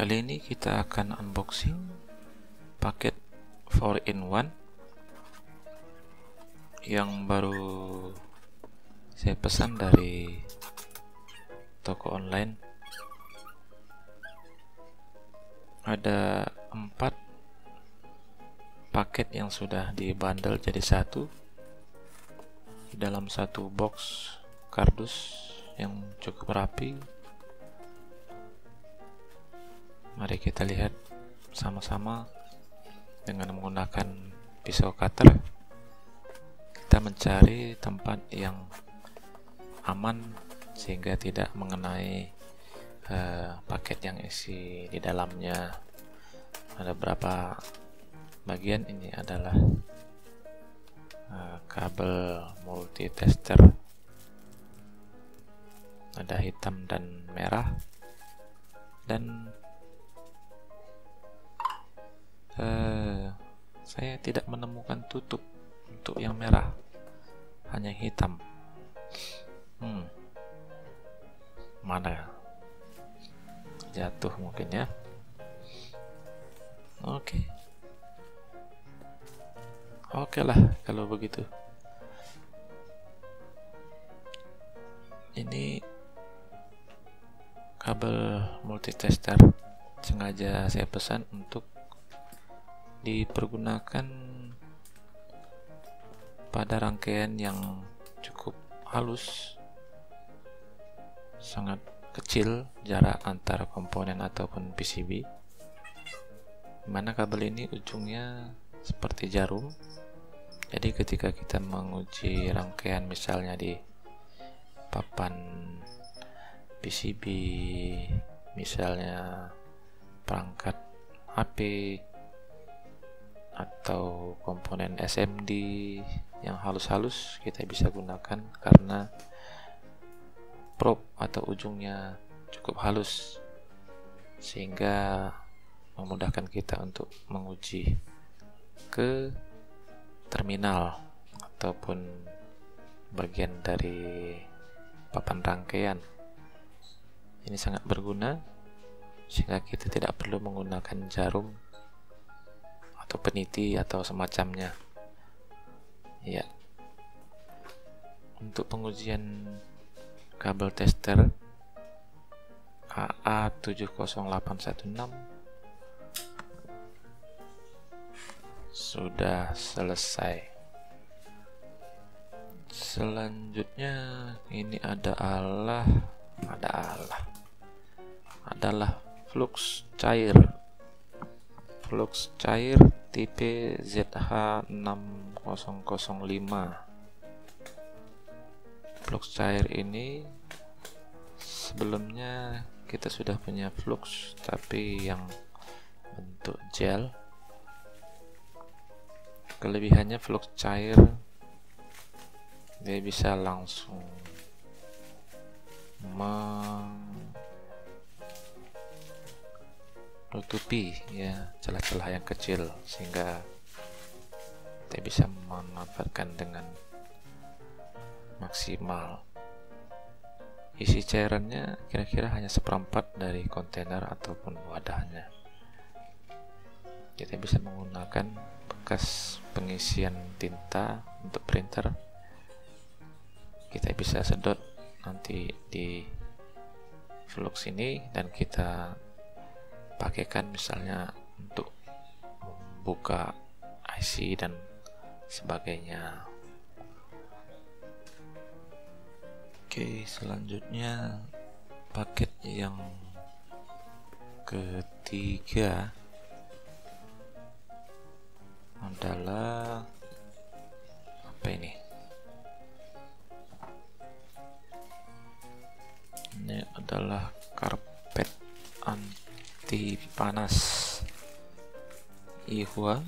Kali ini kita akan unboxing paket 4 in 1 yang baru saya pesan dari toko online. Ada 4 paket yang sudah dibundle jadi satu di dalam satu box kardus yang cukup rapi Mari kita lihat sama-sama dengan menggunakan pisau cutter. Kita mencari tempat yang aman sehingga tidak mengenai uh, paket yang isi di dalamnya. Ada berapa bagian ini adalah uh, kabel multi tester. Ada hitam dan merah dan uh, saya tidak menemukan tutup untuk yang merah hanya hitam. Hmm. mana jatuh mungkin ya. Oke. Okay. oke okay lah kalau begitu. Ini kabel multitester. Sengaja saya pesan untuk dipergunakan pada rangkaian yang cukup halus sangat kecil jarak antara komponen ataupun PCB mana kabel ini ujungnya seperti jarum. Jadi ketika kita menguji rangkaian misalnya di papan PCB misalnya perangkat HP atau komponen SMD yang halus-halus kita bisa gunakan karena probe atau ujungnya cukup halus sehingga memudahkan kita untuk menguji ke terminal ataupun bagian dari papan rangkaian. Ini sangat berguna sehingga kita tidak perlu menggunakan jarum atau peniti atau semacamnya. Ya. Untuk pengujian kabel tester AA70816 sudah selesai. Selanjutnya ini ada Allah ada Allah adalah flux cair flux cair tipe ZH6005 flux cair ini sebelumnya kita sudah punya flux tapi yang bentuk gel. Kelebihannya flux cair dia bisa langsung menutupi ya celah-celah yang kecil sehingga kita bisa memanfaatkan dengan maksimal. Isi cairannya kira-kira hanya seperempat dari kontainer ataupun wadahnya. Kita bisa menggunakan bekas pengisian tinta untuk printer. Kita bisa sedot nanti di flux ini dan kita pakaikan misalnya untuk membuka IC dan sebagainya. Oke selanjutnya paket yang ketiga adalah apa ini? Ini adalah anti panas. Ihwa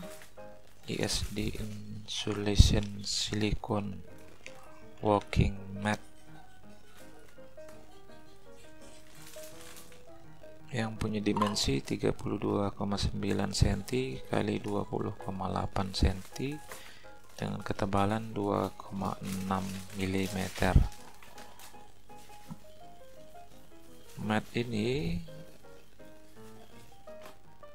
ISD insulation silicone walking mat. Yang punya dimensi 32,9 cm kali 20,8 cm dengan ketebalan 2,6 mm mat ini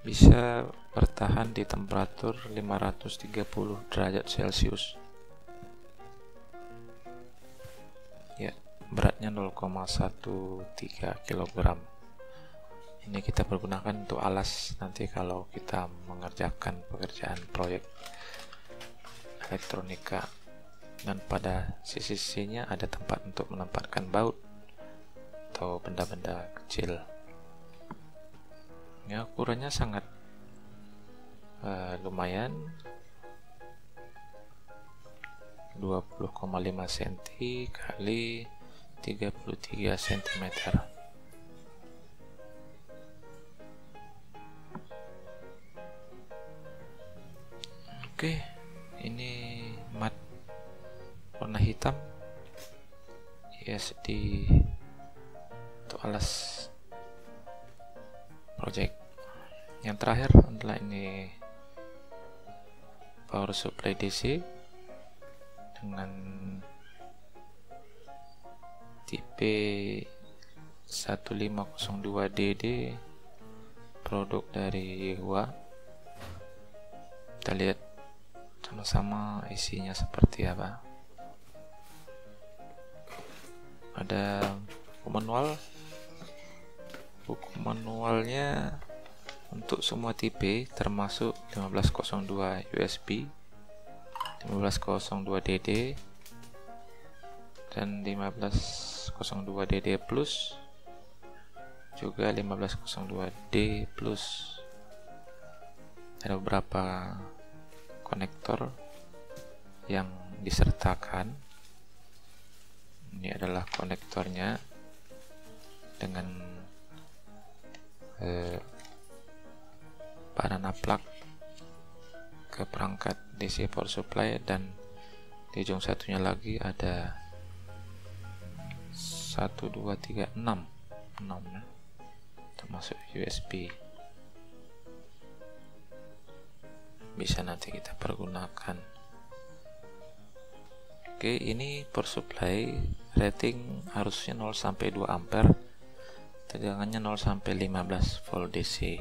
bisa bertahan di temperatur 530 derajat celcius. Ya beratnya 0,13 kg ini kita pergunakan untuk alas nanti kalau kita mengerjakan pekerjaan proyek elektronika. Dan pada sisi-sisinya ada tempat untuk menempatkan baut atau benda-benda kecil ya ukurannya sangat uh, lumayan. 20,5 cm kali 33 cm oke ini mat warna hitam. Yes di untuk alas project. Yang terakhir adalah ini power supply DC dengan tipe 1502DD produk dari Hua kita lihat sama-sama isinya seperti apa. Ada manual buku manualnya untuk semua tipe termasuk 1502 USB 1502 DD dan 1502 DD plus juga 1502 D plus. Ada beberapa konektor yang disertakan. Ini adalah konektornya dengan eh, banana plug ke perangkat DC power supply dan di ujung satunya lagi ada 1 2 3 6 6 ya. Termasuk USB bisa nanti kita pergunakan. Oke ini power supply rating harusnya 0 sampai 2 ampere tegangannya 0 sampai 15 volt DC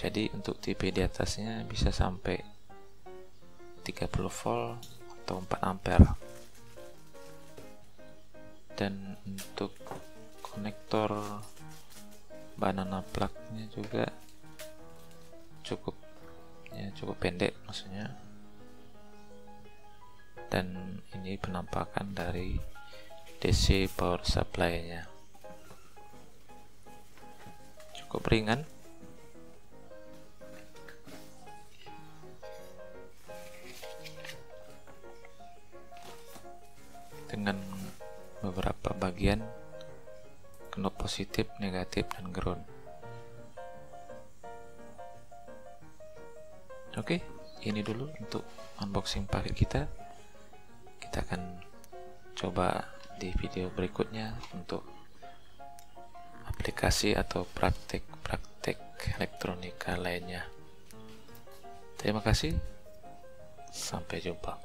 jadi untuk tipe di atasnya bisa sampai 30 volt atau 4 ampere. Dan untuk konektor banana plug-nya juga cukup ya cukup pendek maksudnya. Dan ini penampakan dari DC power supply-nya cukup ringan. Dengan beberapa bagian knop positif, negatif, dan ground. Oke ini dulu untuk unboxing paket kita. Kita akan coba di video berikutnya untuk aplikasi atau praktek-praktek elektronika lainnya. Terima kasih, sampai jumpa.